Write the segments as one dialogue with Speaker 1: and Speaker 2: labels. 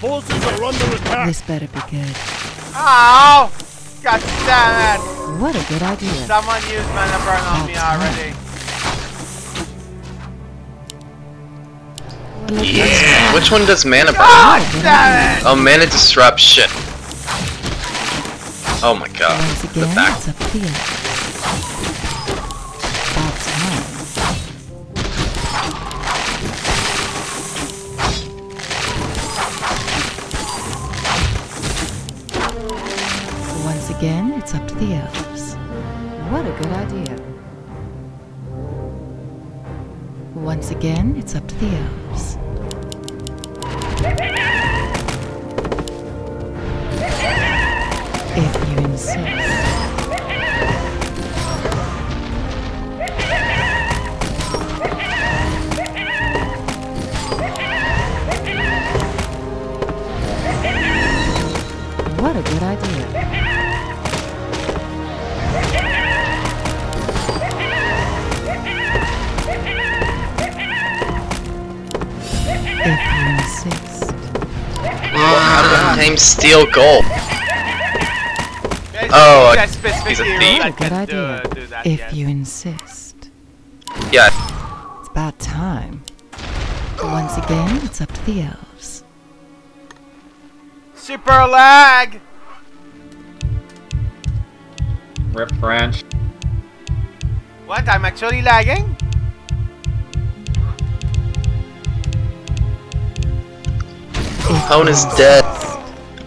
Speaker 1: forces are under attack.
Speaker 2: This better be good.
Speaker 3: Oh! God damn it!
Speaker 2: What a good idea.
Speaker 3: Someone used mana burn on me already.
Speaker 2: Well,
Speaker 4: Yeah. Which one does mana ah, burn?
Speaker 3: Oh, god damn it!
Speaker 4: Oh, mana disrupt. Shit. Oh my god.
Speaker 2: Once
Speaker 4: The
Speaker 2: again,
Speaker 4: back.
Speaker 2: it's up to it's up to the elves. What a good idea. Once again, it's up to the elves.
Speaker 4: Steal gold? Oh,
Speaker 3: you guys specifically
Speaker 4: he's a thief?
Speaker 2: A good
Speaker 3: can't do, uh,
Speaker 2: idea.
Speaker 3: do that
Speaker 2: If
Speaker 3: yet.
Speaker 2: you insist.
Speaker 4: Yeah.
Speaker 2: It's about time. Once again, it's up to the elves.
Speaker 3: Super lag!
Speaker 5: Rip French.
Speaker 3: What? I'm actually lagging?
Speaker 4: Opponent's dead.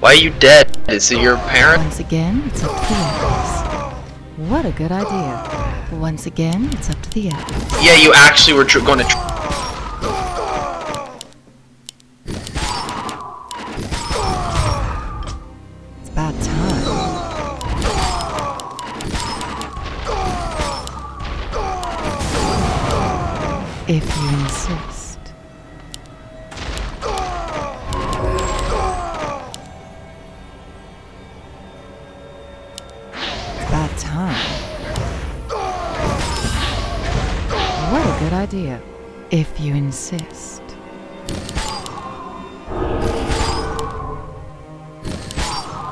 Speaker 4: Why are you dead? Is it your parent?
Speaker 2: Once again, it's up to the elves. What a good idea. Once again, it's up to the elves.
Speaker 4: Yeah, you actually were tr- going to.
Speaker 2: Time. What a good idea. If you insist.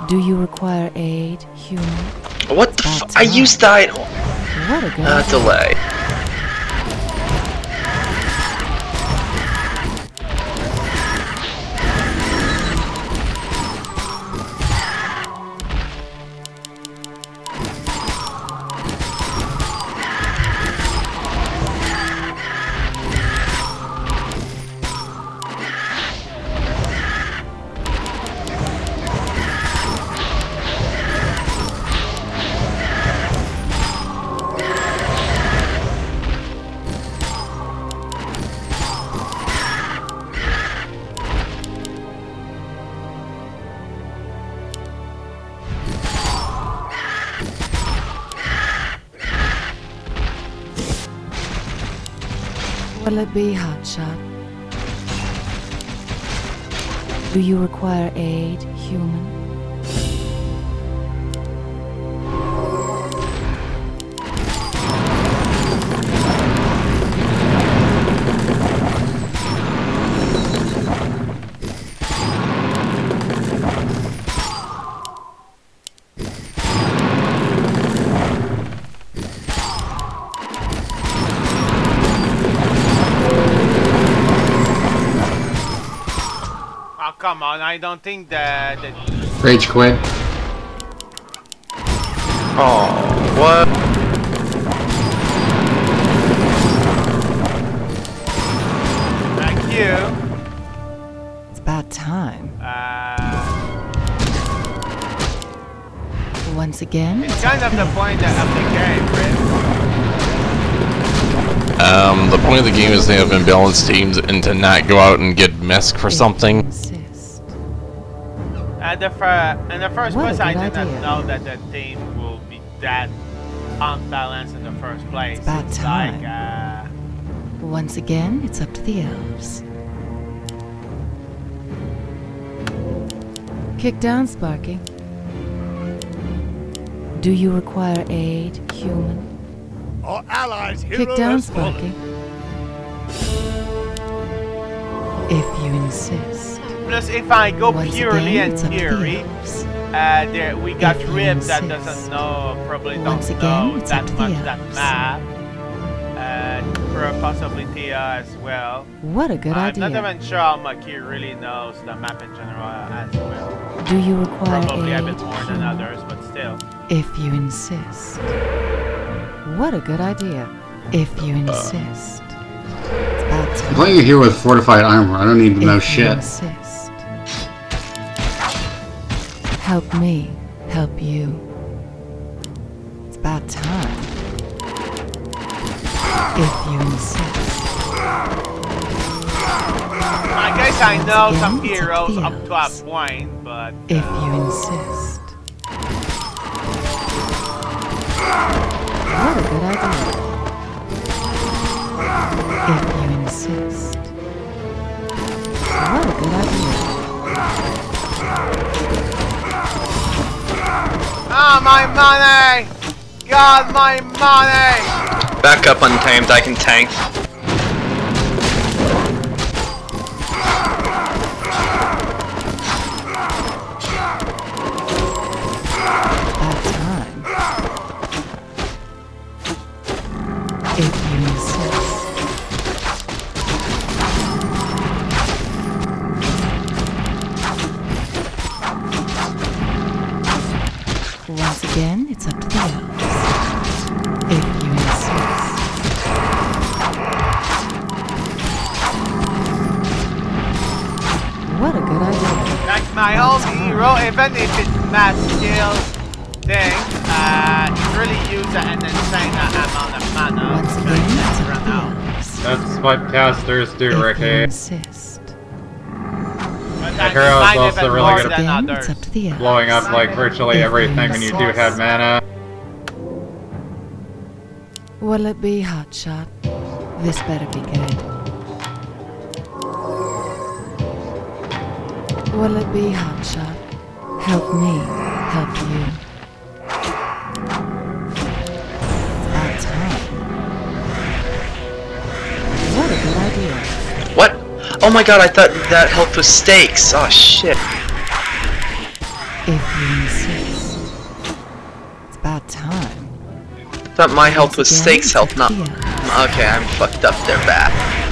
Speaker 2: Do you require aid, human?
Speaker 4: what the f- I used that.
Speaker 2: What a good
Speaker 4: Uh, delay.
Speaker 2: Will it be hotshot? Do you require aid, human?
Speaker 3: Come on. I don't think that... that
Speaker 5: Rage quit.
Speaker 4: Oh, what?
Speaker 3: thank you.
Speaker 2: It's about time.
Speaker 3: Uh,
Speaker 2: Once again,
Speaker 3: it's kind of the point of the game, right?
Speaker 6: Um, the point of the game is to have imbalanced teams and to not go out and get messed for
Speaker 2: if you
Speaker 6: something.
Speaker 2: Insist.
Speaker 3: At the fir- in the first
Speaker 2: What
Speaker 3: place, I
Speaker 2: good
Speaker 3: did not
Speaker 2: idea.
Speaker 3: know that the team will be that unbalanced in the first place.
Speaker 2: It's about time.
Speaker 3: like, uh,
Speaker 2: Once again, it's up to the elves. Kick down, Sparky. Do you require aid, human?
Speaker 1: Our allies' hero
Speaker 2: Kick down. Sparky. If you insist.
Speaker 3: Plus, if I go
Speaker 2: Once
Speaker 3: purely
Speaker 2: again,
Speaker 3: and
Speaker 2: it's up to the
Speaker 3: theory, uh, there we got
Speaker 2: If you
Speaker 3: Rib that
Speaker 2: insist.
Speaker 3: doesn't know, probably don't
Speaker 2: Once again,
Speaker 3: know
Speaker 2: it's
Speaker 3: that
Speaker 2: up to the
Speaker 3: much that
Speaker 2: elves.
Speaker 3: map. Uh, possibly Tia as well.
Speaker 2: What a good idea.
Speaker 3: I'm not even sure how much he really knows the map in general as well.
Speaker 2: Do you require
Speaker 3: Probably a
Speaker 2: aid?
Speaker 3: bit more than others, but still.
Speaker 2: If you insist. What a good idea. If you insist. It's
Speaker 5: I'm
Speaker 2: time.
Speaker 5: playing it here with fortified armor. I don't need to know
Speaker 2: if you
Speaker 5: shit.
Speaker 2: insist. Help me help you. It's about time. If you insist.
Speaker 3: I guess I know some heroes
Speaker 2: up to
Speaker 3: to a point, but uh,
Speaker 2: If you insist. What a good idea. If you insist. What a good idea.
Speaker 3: Ah, my money! God, my money!
Speaker 4: Back up untamed, I can tank.
Speaker 2: Once again, it's up to the elves. If you insist. What a good idea.
Speaker 3: Like my old hero, even if it's mass skill thing, uh, it really use an insane amount of mana.
Speaker 2: Once again, it's up to the
Speaker 3: out.
Speaker 2: elves.
Speaker 5: That's what casters do,
Speaker 2: If you
Speaker 5: Ricky.
Speaker 2: Insist.
Speaker 5: The hero is also really good
Speaker 3: than
Speaker 2: Again,
Speaker 3: others.
Speaker 2: it's up to the elves.
Speaker 5: Blowing up like virtually everything when you do have mana.
Speaker 2: Will it be hotshot? This better be good. Will it be hotshot? Help me, help you.
Speaker 4: Oh my god, I thought that helped with stakes. Oh shit.
Speaker 2: If you insist. It's about time.
Speaker 4: I thought my health was stakes health, not.
Speaker 2: to the elves.
Speaker 4: Okay, I'm fucked up there bad.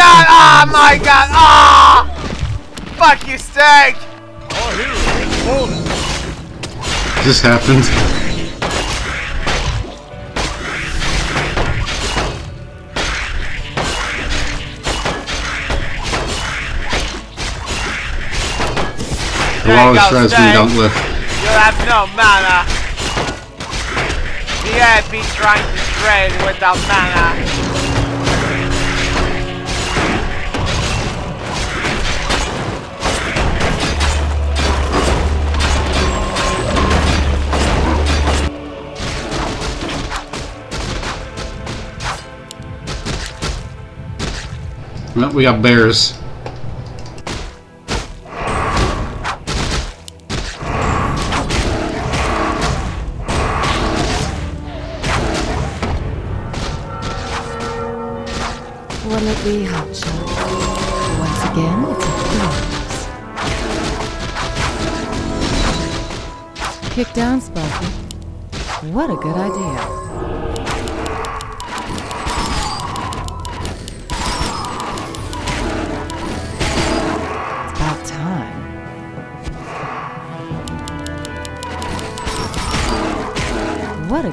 Speaker 3: Oh my god! Oh my god! Oh! Fuck you, steak!
Speaker 1: Our hero is fallen.
Speaker 5: This happened. The
Speaker 3: There
Speaker 5: wall
Speaker 3: you
Speaker 5: of
Speaker 3: go,
Speaker 5: shreds don't lift.
Speaker 3: You have no mana. He had been trying to trade without mana.
Speaker 5: We got bears.
Speaker 2: Once again, it's the elves. Kick down, Sparky. What a good idea.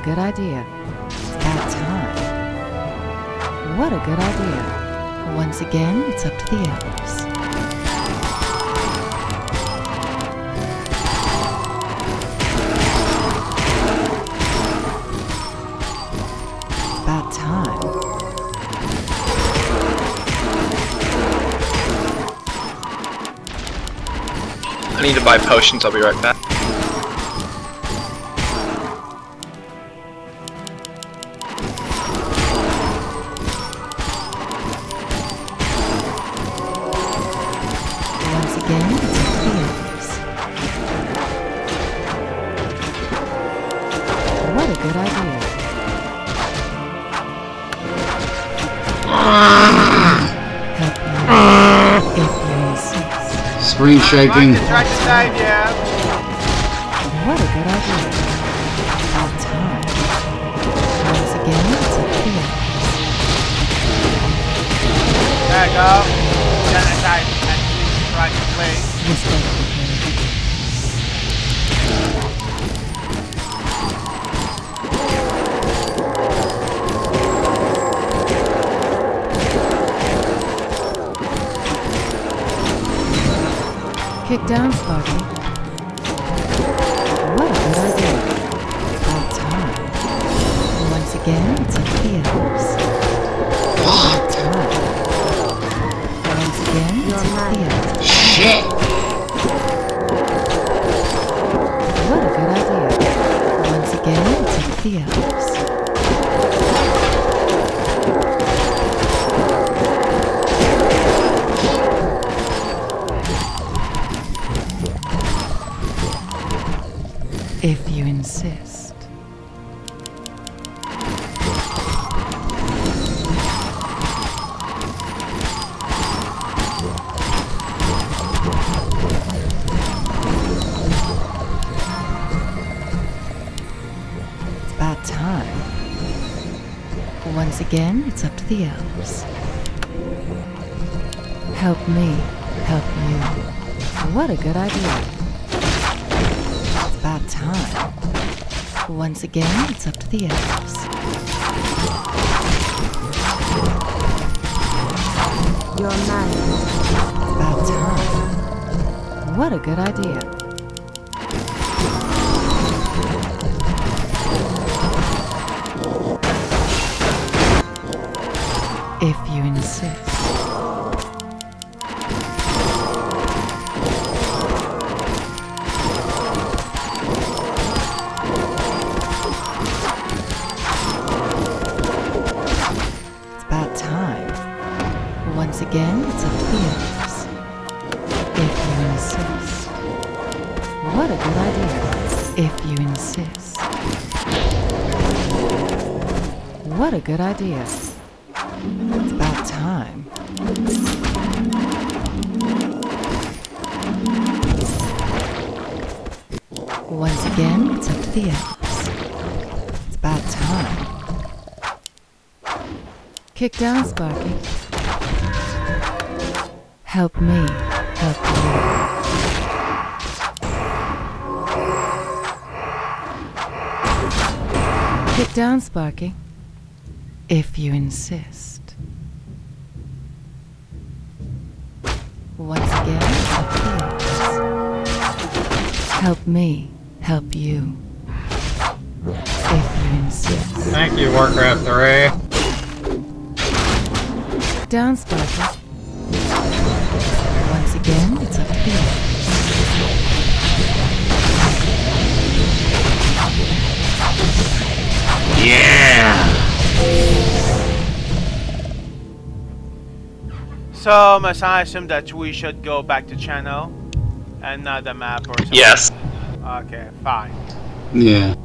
Speaker 2: Good idea. About time. What a good idea. Once again, it's up to the elves. About time.
Speaker 4: I need to buy potions, I'll be right back.
Speaker 5: Screen shaking.
Speaker 3: Mike is trying to save you.
Speaker 2: What a good idea. About time. Once again, it's up to.
Speaker 3: There you go. Genocide and please try to play.
Speaker 2: Kick down, Sparky. What a good idea. About time. Once again, it's to the elves. About time. Once again, it's to the.
Speaker 5: Shit!
Speaker 2: What a good idea. Once again, it's to the. Time. Once again, it's up to the elves. Help me, help you. What a good idea. It's about time. Once again, it's up to the elves.
Speaker 7: Your man.
Speaker 2: It's about time. What a good idea. It's about time. Once again, it's up to. If you insist. What a good idea. If you insist. What a good idea. Time. Once again, it's up to the elves. It's about time. Kick down, Sparky. Help me, help you. Kick down, Sparky. If you insist. Once again, up to the elves. Help me, help you. If you insist.
Speaker 5: Thank you, Warcraft 3.
Speaker 2: Down, Sparky.
Speaker 3: So, must I assume that we should go back to channel and not the map or something?
Speaker 4: Yes.
Speaker 3: Okay, fine.
Speaker 5: Yeah.